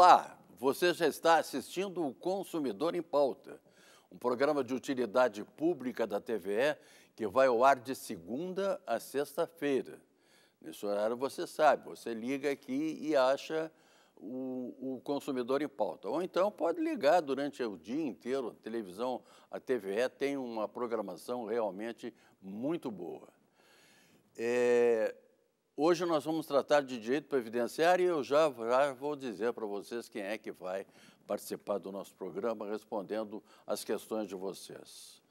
Olá, você já está assistindo o Consumidor em Pauta, um programa de utilidade pública da TVE que vai ao ar de segunda a sexta-feira. Nesse horário você sabe, você liga aqui e acha o, o, consumidor em pauta. Ou então pode ligar durante o dia inteiro. A televisão, a TVE tem uma programação realmente muito boa. É, hoje nós vamos tratar de direito previdenciário e eu já, já vou dizer para vocês quem é que vai participar do nosso programa respondendo as questões de vocês.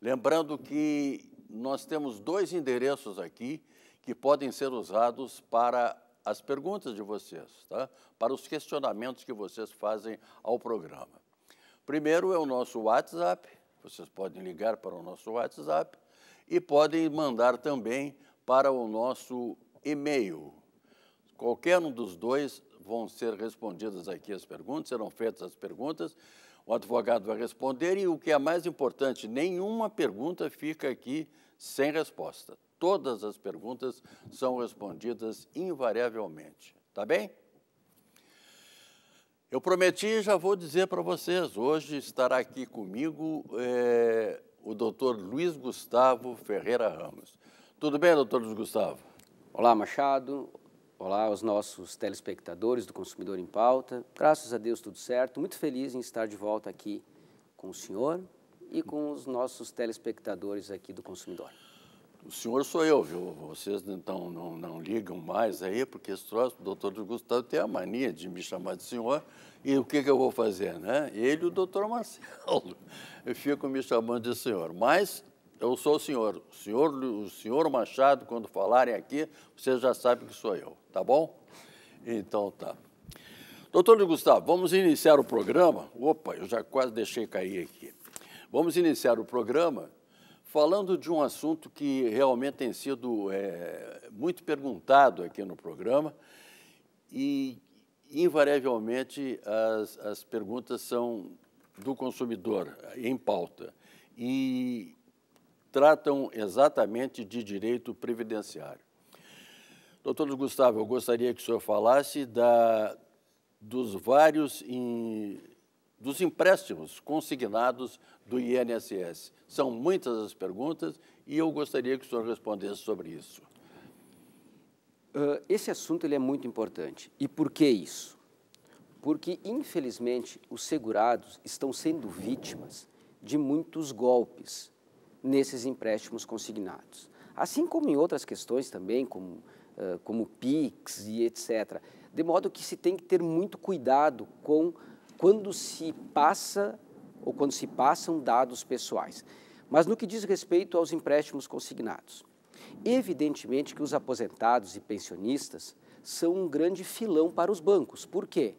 Lembrando que nós temos dois endereços aqui que podem ser usados para as perguntas de vocês, tá? para os questionamentos que vocês fazem ao programa. Primeiro é o nosso WhatsApp, vocês podem ligar para o nosso WhatsApp e podem mandar também para o nosso e-mail. Qualquer um dos dois vão ser respondidas aqui as perguntas, serão feitas as perguntas, o advogado vai responder e o que é mais importante, nenhuma pergunta fica aqui sem resposta. Todas as perguntas são respondidas invariavelmente. Tá bem? Eu prometi e já vou dizer para vocês, hoje estará aqui comigo é, o doutor Luiz Gustavo Ferreira Ramos. Tudo bem, doutor Luiz Gustavo? Olá, Machado. Olá aos nossos telespectadores do Consumidor em Pauta. Graças a Deus tudo certo. Muito feliz em estar de volta aqui com o senhor e com os nossos telespectadores aqui do Consumidor. O senhor sou eu, viu? Vocês então não, não ligam mais aí, porque esse troço, o doutor Gustavo tem a mania de me chamar de senhor, e o que, que eu vou fazer, né? Ele e o doutor Marcelo, eu fico me chamando de senhor. Mas eu sou o senhor. O senhor, o senhor Machado, quando falarem aqui, vocês já sabem que sou eu, tá bom? Então tá. Doutor Gustavo, vamos iniciar o programa. Opa, eu já quase deixei cair aqui. Vamos iniciar o programa falando de um assunto que realmente tem sido é, muito perguntado aqui no programa e, invariavelmente, as, as perguntas são do consumidor em pauta e tratam exatamente de direito previdenciário. Doutor Gustavo, eu gostaria que o senhor falasse da, dos vários in, dos empréstimos consignados do INSS. São muitas as perguntas e eu gostaria que o senhor respondesse sobre isso. Uh, esse assunto ele é muito importante. E por que isso? Porque, infelizmente, os segurados estão sendo vítimas de muitos golpes nesses empréstimos consignados. Assim como em outras questões também, como, uh, como PIX e etc. De modo que se tem que ter muito cuidado com quando se passa ou quando se passam dados pessoais. Mas no que diz respeito aos empréstimos consignados, evidentemente que os aposentados e pensionistas são um grande filão para os bancos. Por quê?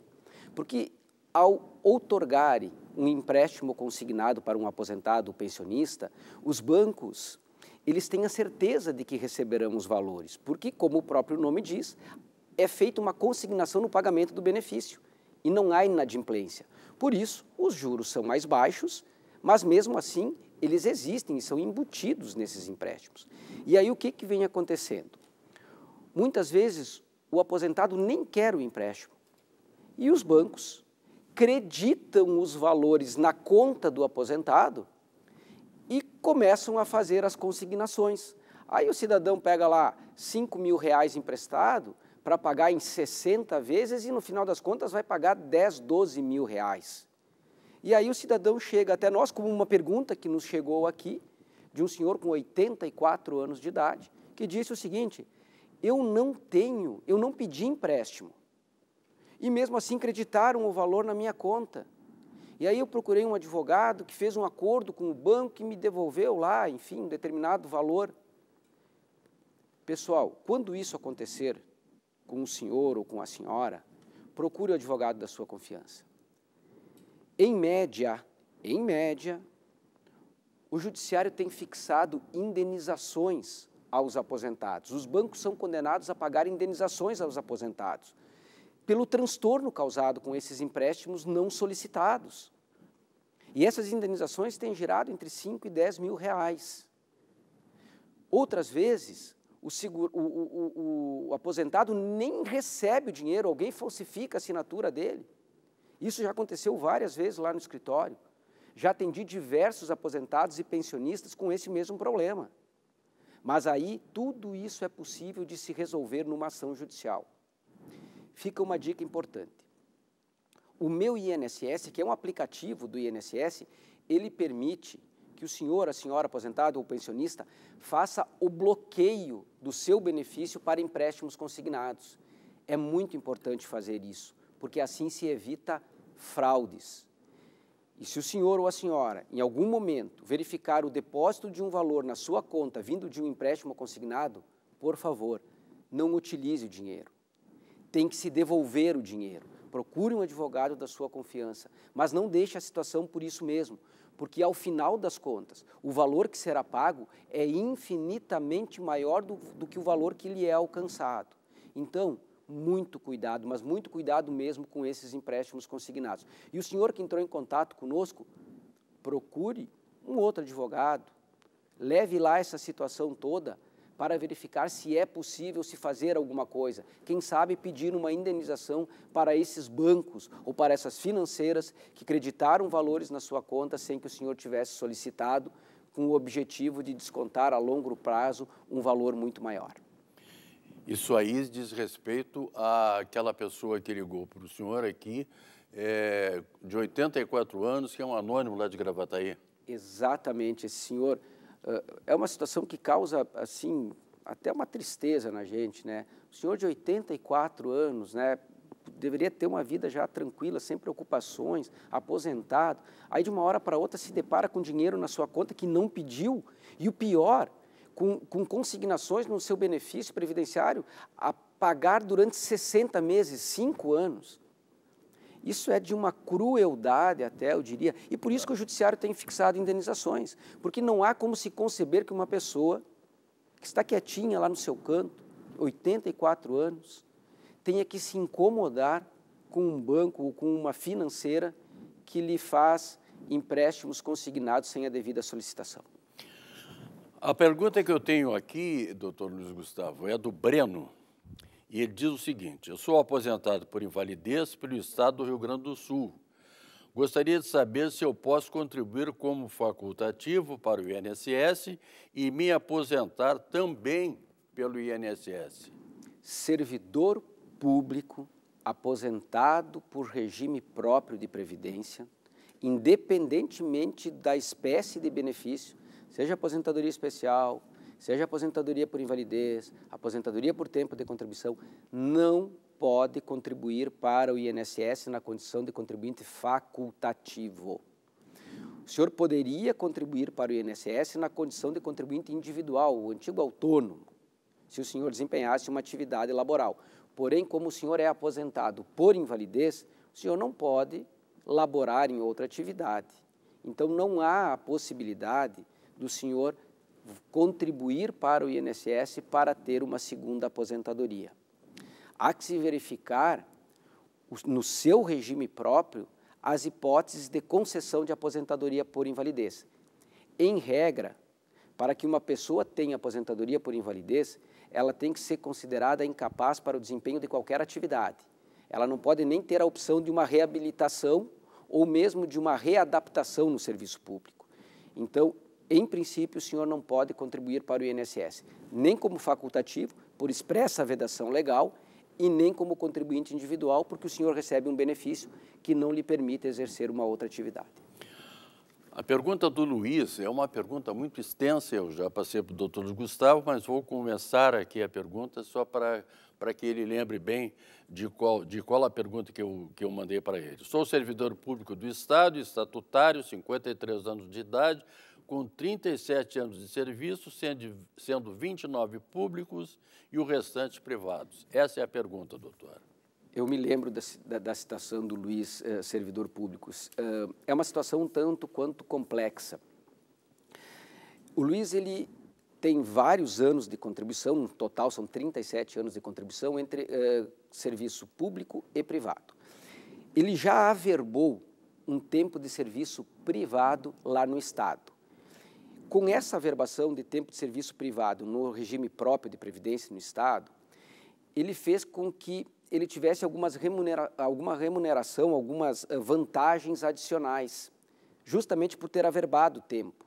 Porque ao outorgarem um empréstimo consignado para um aposentado ou pensionista, os bancos eles têm a certeza de que receberão os valores, porque, como o próprio nome diz, é feita uma consignação no pagamento do benefício e não há inadimplência. Por isso, os juros são mais baixos, mas mesmo assim eles existem e são embutidos nesses empréstimos. E aí o que, que vem acontecendo? Muitas vezes o aposentado nem quer o empréstimo e os bancos creditam os valores na conta do aposentado e começam a fazer as consignações. Aí o cidadão pega lá 5 mil reais emprestado, para pagar em 60 vezes e no final das contas vai pagar 10, 12 mil reais. E aí o cidadão chega até nós com uma pergunta que nos chegou aqui, de um senhor com 84 anos de idade, que disse o seguinte: eu não tenho, eu não pedi empréstimo. E mesmo assim creditaram o valor na minha conta. E aí eu procurei um advogado que fez um acordo com o banco e me devolveu lá, enfim, um determinado valor. Pessoal, quando isso acontecer, com o senhor ou com a senhora, procure o advogado da sua confiança. Em média, em média, o judiciário tem fixado indenizações aos aposentados. Os bancos são condenados a pagar indenizações aos aposentados pelo transtorno causado com esses empréstimos não solicitados. E essas indenizações têm girado entre 5 e 10 mil reais. Outras vezes, o, seguro, o, o, o, aposentado nem recebe o dinheiro, alguém falsifica a assinatura dele. Isso já aconteceu várias vezes lá no escritório. Já atendi diversos aposentados e pensionistas com esse mesmo problema. Mas aí tudo isso é possível de se resolver numa ação judicial. Fica uma dica importante. O meu INSS, que é um aplicativo do INSS, ele permite que o senhor, a senhora aposentado ou pensionista, faça o bloqueio do seu benefício para empréstimos consignados. É muito importante fazer isso, porque assim se evita fraudes. E se o senhor ou a senhora, em algum momento, verificar o depósito de um valor na sua conta vindo de um empréstimo consignado, por favor, não utilize o dinheiro. Tem que se devolver o dinheiro. Procure um advogado da sua confiança, mas não deixe a situação por isso mesmo, porque ao final das contas, o valor que será pago é infinitamente maior do, do que o valor que lhe é alcançado. Então, muito cuidado, mas muito cuidado mesmo com esses empréstimos consignados. E o senhor que entrou em contato conosco, procure um outro advogado, leve lá essa situação toda para verificar se é possível se fazer alguma coisa. Quem sabe pedir uma indenização para esses bancos ou para essas financeiras que creditaram valores na sua conta sem que o senhor tivesse solicitado, com o objetivo de descontar a longo prazo um valor muito maior. Isso aí diz respeito àquela pessoa que ligou para o senhor aqui, é, de 84 anos, que é um anônimo lá de Gravataí. Exatamente, esse senhor é uma situação que causa, assim, até uma tristeza na gente, né? O senhor de 84 anos, né, deveria ter uma vida já tranquila, sem preocupações, aposentado. Aí de uma hora para outra se depara com dinheiro na sua conta que não pediu. E o pior, com, com consignações no seu benefício previdenciário a pagar durante 60 meses, 5 anos. Isso é de uma crueldade até, eu diria, e por isso que o judiciário tem fixado indenizações, porque não há como se conceber que uma pessoa que está quietinha lá no seu canto, 84 anos, tenha que se incomodar com um banco ou com uma financeira que lhe faz empréstimos consignados sem a devida solicitação. A pergunta que eu tenho aqui, doutor Luiz Gustavo, é do Breno. E ele diz o seguinte: Eu sou aposentado por invalidez pelo Estado do Rio Grande do Sul. Gostaria de saber se eu posso contribuir como facultativo para o INSS e me aposentar também pelo INSS. Servidor público aposentado por regime próprio de previdência, independentemente da espécie de benefício, seja aposentadoria especial, seja aposentadoria por invalidez, aposentadoria por tempo de contribuição, não pode contribuir para o INSS na condição de contribuinte facultativo. O senhor poderia contribuir para o INSS na condição de contribuinte individual, o antigo autônomo, se o senhor desempenhasse uma atividade laboral. Porém, como o senhor é aposentado por invalidez, o senhor não pode laborar em outra atividade. Então, não há a possibilidade do senhor contribuir para o INSS para ter uma segunda aposentadoria. Há que se verificar no seu regime próprio as hipóteses de concessão de aposentadoria por invalidez. Em regra, para que uma pessoa tenha aposentadoria por invalidez, ela tem que ser considerada incapaz para o desempenho de qualquer atividade. Ela não pode nem ter a opção de uma reabilitação ou mesmo de uma readaptação no serviço público. Então, em princípio, o senhor não pode contribuir para o INSS, nem como facultativo, por expressa vedação legal, e nem como contribuinte individual, porque o senhor recebe um benefício que não lhe permite exercer uma outra atividade. A pergunta do Luiz é uma pergunta muito extensa, eu já passei para o doutor Gustavo, mas vou começar aqui a pergunta só para, para que ele lembre bem de qual, de qual a pergunta que eu, que eu mandei para ele. Sou servidor público do Estado, estatutário, 53 anos de idade, com 37 anos de serviço, sendo, sendo 29 públicos e o restante privados? Essa é a pergunta, doutor. Eu me lembro da, da, da citação do Luiz, eh, servidor público. Uh, é uma situação tanto quanto complexa. O Luiz, ele tem vários anos de contribuição, no total são 37 anos de contribuição entre uh, serviço público e privado. Ele já averbou um tempo de serviço privado lá no Estado. Com essa verbação de tempo de serviço privado no regime próprio de previdência no Estado, ele fez com que ele tivesse algumas remunera alguma remuneração, algumas vantagens adicionais, justamente por ter averbado o tempo.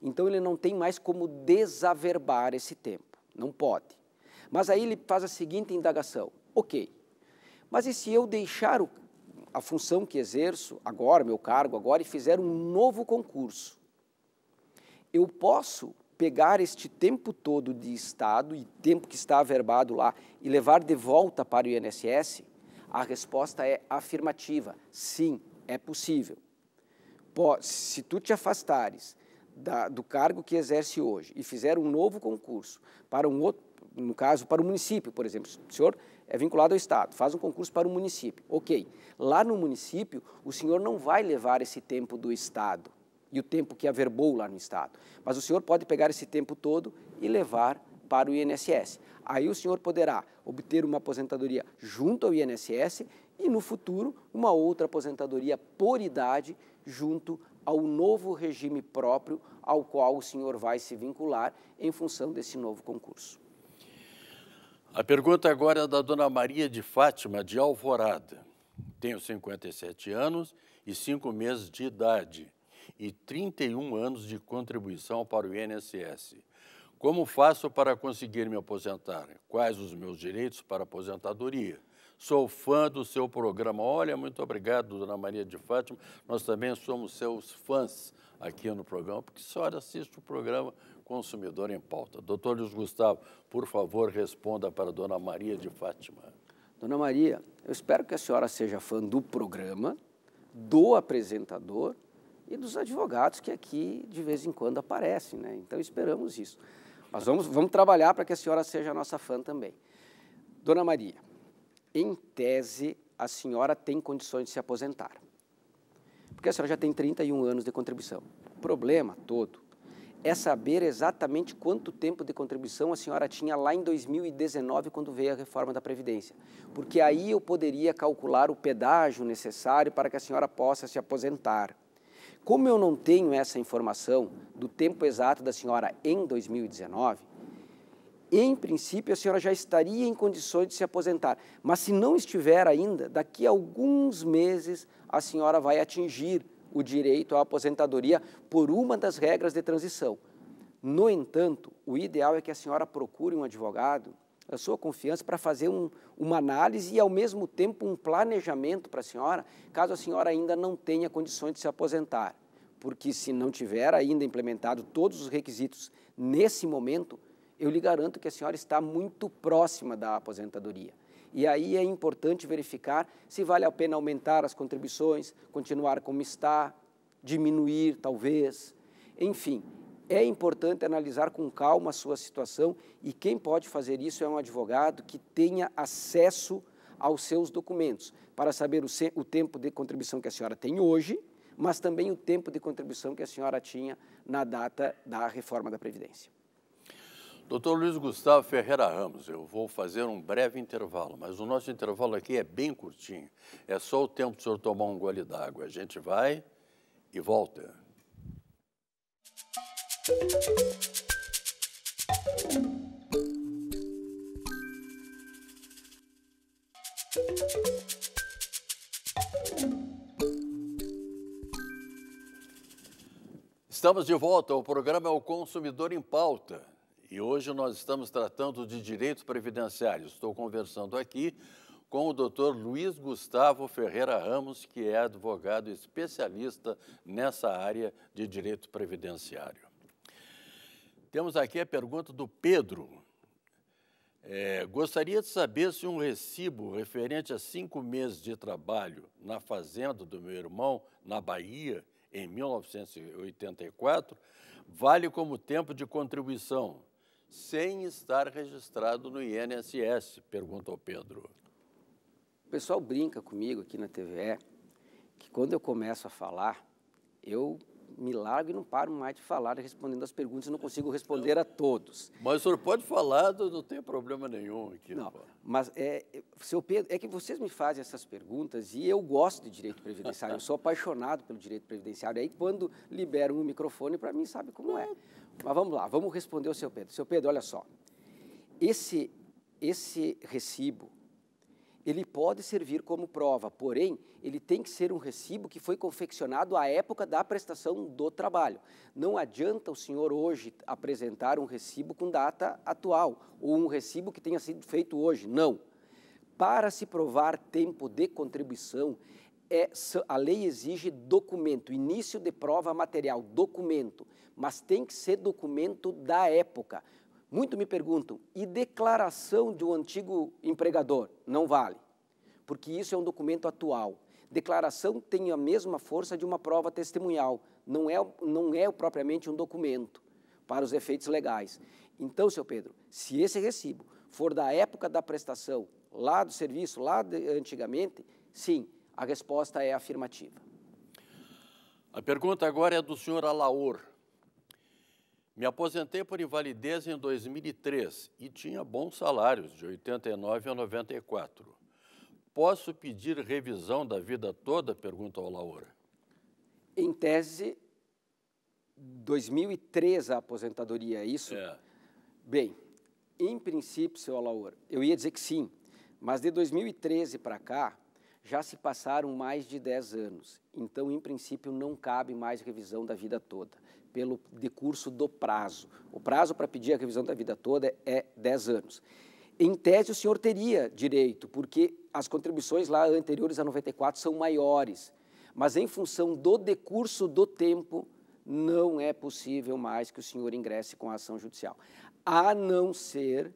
Então ele não tem mais como desaverbar esse tempo, não pode. Mas aí ele faz a seguinte indagação: ok, mas e se eu deixar o, a função que exerço agora, meu cargo agora, e fizer um novo concurso? Eu posso pegar este tempo todo de Estado e tempo que está averbado lá e levar de volta para o INSS? A resposta é afirmativa. Sim, é possível. Se tu te afastares da, do cargo que exerce hoje e fizer um novo concurso para um outro, no caso, para o município, por exemplo, o senhor é vinculado ao Estado, faz um concurso para o município. Ok, lá no município, o senhor não vai levar esse tempo do Estado e o tempo que averbou lá no Estado, mas o senhor pode pegar esse tempo todo e levar para o INSS. Aí o senhor poderá obter uma aposentadoria junto ao INSS e, no futuro, uma outra aposentadoria por idade junto ao novo regime próprio ao qual o senhor vai se vincular em função desse novo concurso. A pergunta agora é da dona Maria de Fátima, de Alvorada. Tenho 57 anos e 5 meses de idade e 31 anos de contribuição para o INSS. Como faço para conseguir me aposentar? Quais os meus direitos para aposentadoria? Sou fã do seu programa. Olha, muito obrigado, dona Maria de Fátima. Nós também somos seus fãs aqui no programa, porque a senhora assiste o programa Consumidor em Pauta. Doutor Luiz Gustavo, por favor, responda para dona Maria de Fátima. Dona Maria, eu espero que a senhora seja fã do programa, do apresentador e dos advogados que aqui de vez em quando aparecem, né? Então esperamos isso. Mas vamos, vamos trabalhar para que a senhora seja nossa fã também. Dona Maria, em tese, a senhora tem condições de se aposentar. Porque a senhora já tem 31 anos de contribuição. O problema todo é saber exatamente quanto tempo de contribuição a senhora tinha lá em 2019, quando veio a reforma da Previdência. Porque aí eu poderia calcular o pedágio necessário para que a senhora possa se aposentar. Como eu não tenho essa informação do tempo exato da senhora em 2019, em princípio, a senhora já estaria em condições de se aposentar. Mas se não estiver ainda, daqui a alguns meses a senhora vai atingir o direito à aposentadoria por uma das regras de transição. No entanto, o ideal é que a senhora procure um advogado a sua confiança para fazer um, uma análise e, ao mesmo tempo, um planejamento para a senhora, caso a senhora ainda não tenha condições de se aposentar. Porque, se não tiver ainda implementado todos os requisitos nesse momento, eu lhe garanto que a senhora está muito próxima da aposentadoria. E aí é importante verificar se vale a pena aumentar as contribuições, continuar como está, diminuir talvez. Enfim, é importante analisar com calma a sua situação e quem pode fazer isso é um advogado que tenha acesso aos seus documentos para saber o, o tempo de contribuição que a senhora tem hoje, mas também o tempo de contribuição que a senhora tinha na data da reforma da Previdência. Doutor Luiz Gustavo Ferreira Ramos, eu vou fazer um breve intervalo, mas o nosso intervalo aqui é bem curtinho. É só o tempo do senhor tomar um gole d'água. A gente vai e volta. Estamos de volta. O programa é o Consumidor em Pauta. E hoje nós estamos tratando de direitos previdenciários. Estou conversando aqui com o doutor Luiz Gustavo Ferreira Ramos, que é advogado especialista nessa área de direito previdenciário. Temos aqui a pergunta do Pedro. É, gostaria de saber se um recibo referente a cinco meses de trabalho na fazenda do meu irmão, na Bahia, em 1984, vale como tempo de contribuição sem estar registrado no INSS? Perguntou Pedro. O pessoal brinca comigo aqui na TVE que quando eu começo a falar, eu me largo e não paro mais de falar, respondendo as perguntas, não consigo responder a todos. Mas o senhor pode falar, não tem problema nenhum aqui. Não, mas, é, seu Pedro, é que vocês me fazem essas perguntas e eu gosto de direito previdenciário, eu sou apaixonado pelo direito previdenciário. Aí, quando liberam o microfone, para mim, sabe como é. Mas vamos lá, vamos responder ao seu Pedro. Seu Pedro, olha só. Esse, esse recibo, ele pode servir como prova, porém, ele tem que ser um recibo que foi confeccionado à época da prestação do trabalho. Não adianta o senhor hoje apresentar um recibo com data atual ou um recibo que tenha sido feito hoje. Não. Para se provar tempo de contribuição, é, a lei exige documento, início de prova material, documento, mas tem que ser documento da época. Muito me perguntam, e declaração de um antigo empregador? Não vale, porque isso é um documento atual. Declaração tem a mesma força de uma prova testemunhal, não é, não é propriamente um documento para os efeitos legais. Então, seu Pedro, se esse recibo for da época da prestação, lá do serviço, lá de, antigamente, sim, a resposta é afirmativa. A pergunta agora é do senhor Alaor. Me aposentei por invalidez em 2003 e tinha bons salários, de 89 a 94. Posso pedir revisão da vida toda? Pergunta ao Laura. Em tese, 2003 a aposentadoria, é isso? É. Bem, em princípio, seu Alaor, eu ia dizer que sim, mas de 2013 para cá, já se passaram mais de 10 anos. Então, em princípio, não cabe mais revisão da vida toda pelo decurso do prazo. O prazo para pedir a revisão da vida toda é 10 anos. Em tese, o senhor teria direito, porque as contribuições lá anteriores a 94 são maiores, mas em função do decurso do tempo, não é possível mais que o senhor ingresse com a ação judicial. A não ser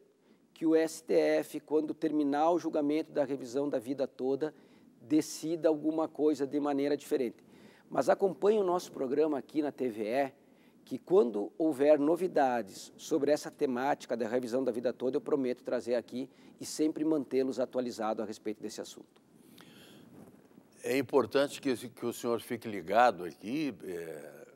que o STF, quando terminar o julgamento da revisão da vida toda, decida alguma coisa de maneira diferente. Mas acompanhe o nosso programa aqui na TVE, que quando houver novidades sobre essa temática da revisão da vida toda, eu prometo trazer aqui e sempre mantê-los atualizados a respeito desse assunto. É importante que, que o senhor fique ligado aqui, é,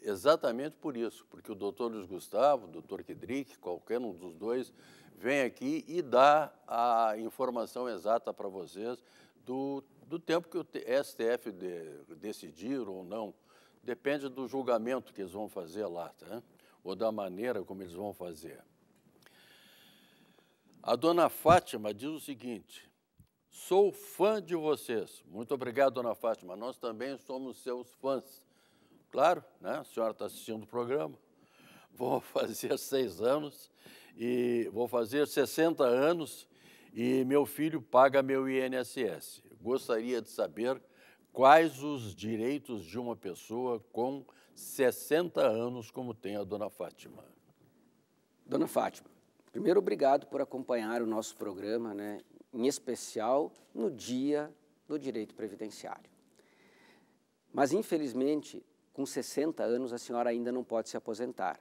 exatamente por isso, porque o doutor Luiz Gustavo, o doutor Kedrick, qualquer um dos dois, vem aqui e dá a informação exata para vocês do, do tempo que o STF de, decidir ou não Depende do julgamento que eles vão fazer lá, tá? ou da maneira como eles vão fazer. A dona Fátima diz o seguinte: sou fã de vocês. Muito obrigado, dona Fátima. Nós também somos seus fãs. Claro, né? a senhora está assistindo o programa. Vou fazer seis anos e vou fazer 60 anos e meu filho paga meu INSS. Gostaria de saber quais os direitos de uma pessoa com 60 anos, como tem a dona Fátima? Dona Fátima, primeiro, obrigado por acompanhar o nosso programa, né, em especial no dia do direito previdenciário. Mas, infelizmente, com 60 anos, a senhora ainda não pode se aposentar.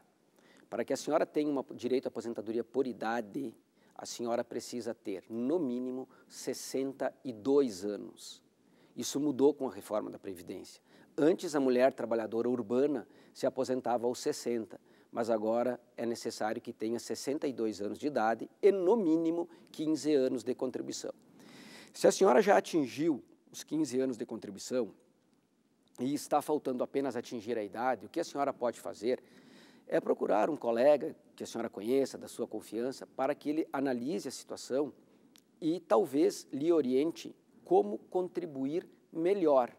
Para que a senhora tenha um direito à aposentadoria por idade, a senhora precisa ter, no mínimo, 62 anos. Isso mudou com a reforma da Previdência. Antes, a mulher trabalhadora urbana se aposentava aos 60, mas agora é necessário que tenha 62 anos de idade e, no mínimo, 15 anos de contribuição. Se a senhora já atingiu os 15 anos de contribuição e está faltando apenas atingir a idade, o que a senhora pode fazer é procurar um colega que a senhora conheça, da sua confiança, para que ele analise a situação e talvez lhe oriente como contribuir melhor,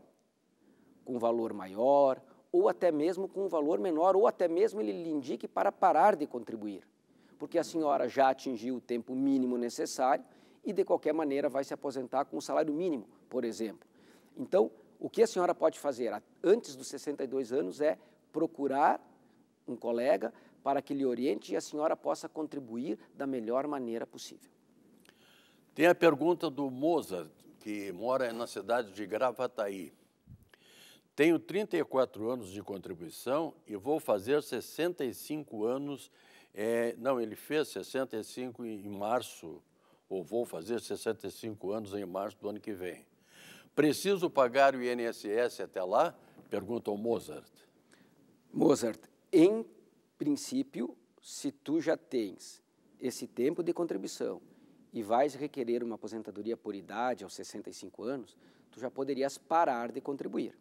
com valor maior, ou até mesmo com um valor menor, ou até mesmo ele lhe indique para parar de contribuir, porque a senhora já atingiu o tempo mínimo necessário e, de qualquer maneira, vai se aposentar com o salário mínimo, por exemplo. Então, o que a senhora pode fazer antes dos 62 anos é procurar um colega para que lhe oriente e a senhora possa contribuir da melhor maneira possível. Tem a pergunta do Mozart que mora na cidade de Gravataí. Tenho 34 anos de contribuição e vou fazer 65 anos. É, não, ele fez 65 em março, ou vou fazer 65 anos em março do ano que vem. Preciso pagar o INSS até lá? Pergunta o Mozart. Mozart, em princípio, se tu já tens esse tempo de contribuição e vais requerer uma aposentadoria por idade aos 65 anos, tu já poderias parar de contribuir.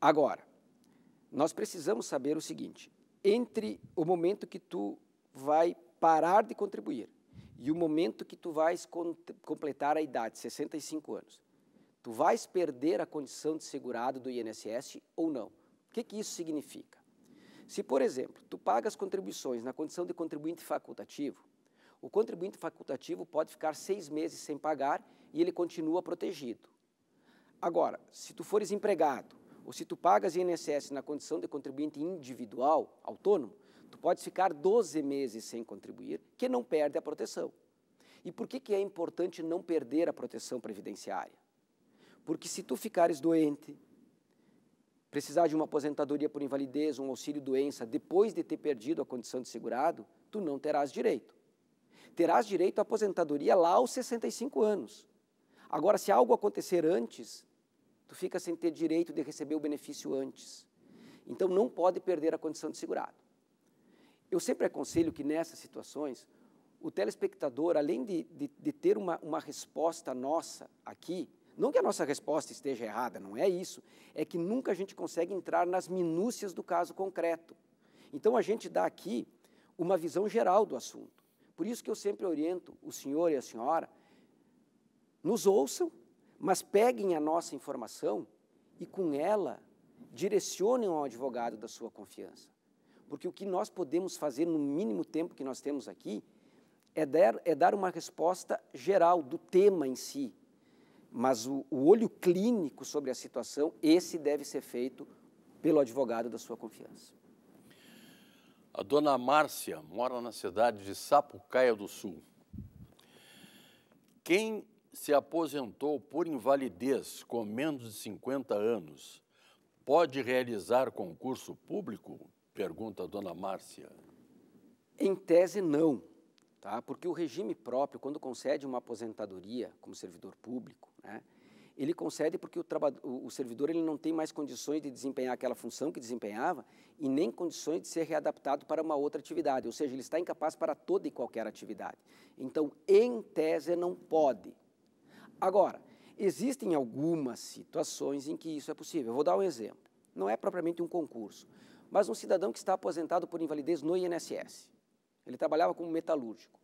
Agora, nós precisamos saber o seguinte: entre o momento que tu vai parar de contribuir e o momento que tu vais completar a idade, 65 anos, tu vais perder a condição de segurado do INSS ou não? O que, que isso significa? Se, por exemplo, tu pagas contribuições na condição de contribuinte facultativo, o contribuinte facultativo pode ficar seis meses sem pagar e ele continua protegido. Agora, se tu fores empregado ou se tu pagas INSS na condição de contribuinte individual, autônomo, tu podes ficar 12 meses sem contribuir, que não perde a proteção. E por que, que é importante não perder a proteção previdenciária? Porque se tu ficares doente, precisar de uma aposentadoria por invalidez, um auxílio-doença, depois de ter perdido a condição de segurado, tu não terás direito. Terás direito à aposentadoria lá aos 65 anos. Agora, se algo acontecer antes, tu fica sem ter direito de receber o benefício antes. Então, não pode perder a condição de segurado. Eu sempre aconselho que nessas situações, o telespectador, além de, de, de ter uma, uma resposta nossa aqui, não que a nossa resposta esteja errada, não é isso. É que nunca a gente consegue entrar nas minúcias do caso concreto. Então a gente dá aqui uma visão geral do assunto. Por isso que eu sempre oriento o senhor e a senhora, nos ouçam, mas peguem a nossa informação e com ela direcionem ao advogado da sua confiança. Porque o que nós podemos fazer no mínimo tempo que nós temos aqui é dar, é dar uma resposta geral do tema em si, mas o, o olho clínico sobre a situação, esse deve ser feito pelo advogado da sua confiança. A dona Márcia mora na cidade de Sapucaia do Sul. Quem se aposentou por invalidez com menos de 50 anos pode realizar concurso público? Pergunta a dona Márcia. Em tese, não. Tá? Porque o regime próprio, quando concede uma aposentadoria como servidor público, né? Ele concede porque o, o, servidor ele não tem mais condições de desempenhar aquela função que desempenhava e nem condições de ser readaptado para uma outra atividade, ou seja, ele está incapaz para toda e qualquer atividade. Então, em tese, não pode. Agora, existem algumas situações em que isso é possível. Eu vou dar um exemplo. Não é propriamente um concurso, mas um cidadão que está aposentado por invalidez no INSS. Ele trabalhava como metalúrgico.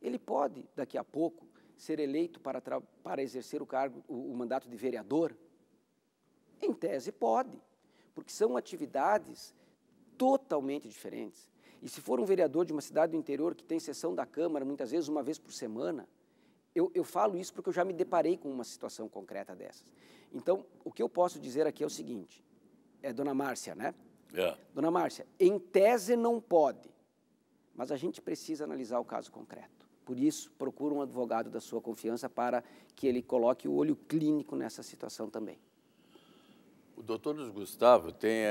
Ele pode, daqui a pouco, ser eleito para, para exercer o cargo, o, o mandato de vereador? Em tese, pode, porque são atividades totalmente diferentes. E se for um vereador de uma cidade do interior que tem sessão da Câmara, muitas vezes uma vez por semana, eu, eu, falo isso porque eu já me deparei com uma situação concreta dessas. Então, o que eu posso dizer aqui é o seguinte: é Dona Márcia, né? É. Dona Márcia, em tese não pode, mas a gente precisa analisar o caso concreto. Por isso, procura um advogado da sua confiança para que ele coloque o olho clínico nessa situação também. O doutor Luiz Gustavo tem,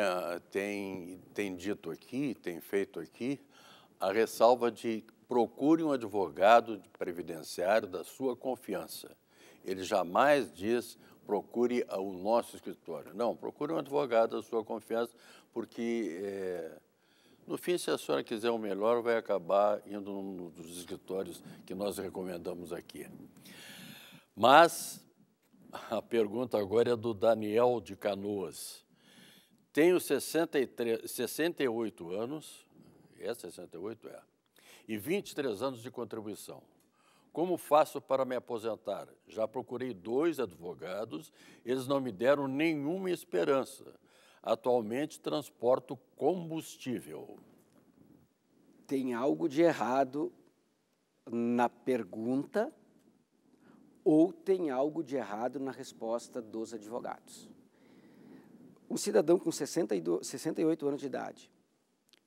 tem, tem dito aqui, tem feito aqui, a ressalva de procure um advogado de previdenciário da sua confiança. Ele jamais diz procure o nosso escritório. Não, procure um advogado da sua confiança, porque é, no fim, se a senhora quiser o melhor, vai acabar indo num dos escritórios que nós recomendamos aqui. Mas a pergunta agora é do Daniel de Canoas. Tenho 63, 68 anos, é 68? É. E 23 anos de contribuição. Como faço para me aposentar? Já procurei dois advogados, eles não me deram nenhuma esperança. Atualmente transporto combustível. Tem algo de errado na pergunta ou tem algo de errado na resposta dos advogados. Um cidadão com 62, 68 anos de idade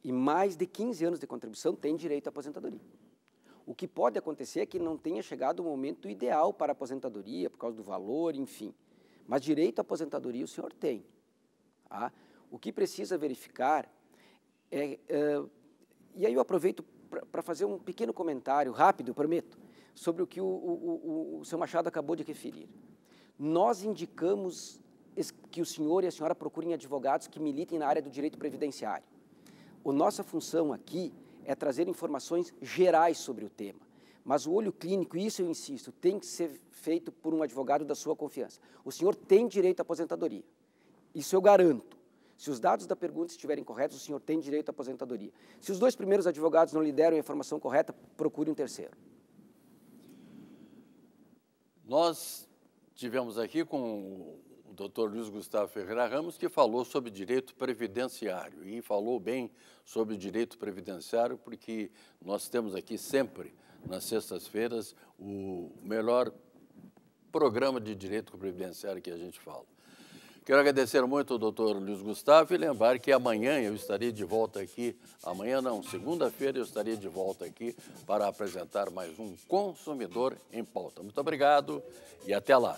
e mais de 15 anos de contribuição tem direito à aposentadoria. O que pode acontecer é que não tenha chegado o momento ideal para a aposentadoria, por causa do valor, enfim. Mas direito à aposentadoria o senhor tem. Tá? O que precisa verificar é, é e aí eu aproveito para fazer um pequeno comentário, rápido, prometo, sobre o que o, o, o, o seu Machado acabou de referir. Nós indicamos que o senhor e a senhora procurem advogados que militem na área do direito previdenciário. A nossa função aqui é trazer informações gerais sobre o tema. Mas o olho clínico, isso eu insisto, tem que ser feito por um advogado da sua confiança. O senhor tem direito à aposentadoria. Isso eu garanto. Se os dados da pergunta estiverem corretos, o senhor tem direito à aposentadoria. Se os dois primeiros advogados não lhe deram a informação correta, procure um terceiro. Nós tivemos aqui com o doutor Luiz Gustavo Ferreira Ramos, que falou sobre direito previdenciário e falou bem sobre direito previdenciário, porque nós temos aqui sempre, nas sextas-feiras, o melhor programa de direito previdenciário que a gente fala. Quero agradecer muito ao doutor Luiz Gustavo e lembrar que amanhã eu estarei de volta aqui, amanhã não, segunda-feira eu estarei de volta aqui para apresentar mais um Consumidor em Pauta. Muito obrigado e até lá.